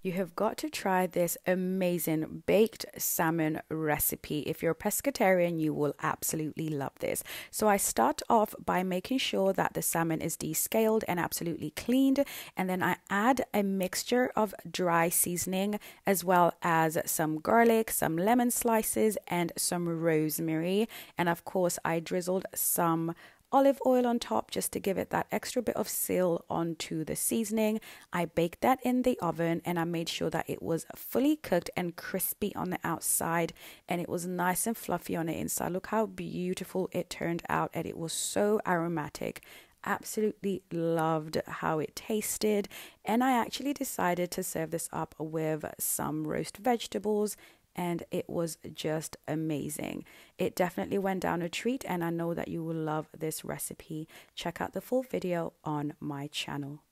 You have got to try this amazing baked salmon recipe. If you're a pescatarian, you will absolutely love this. So I start off by making sure that the salmon is descaled and absolutely cleaned, and then I add a mixture of dry seasoning as well as some garlic, some lemon slices, and some rosemary. And of course, I drizzled some olive oil on top just to give it that extra bit of seal onto the seasoning. I baked that in the oven and I made sure that it was fully cooked and crispy on the outside and it was nice and fluffy on the inside. Look how beautiful it turned out and it was so aromatic absolutely loved how it tasted and I actually decided to serve this up with some roast vegetables and it was just amazing. It definitely went down a treat, and I know that you will love this recipe. Check out the full video on my channel.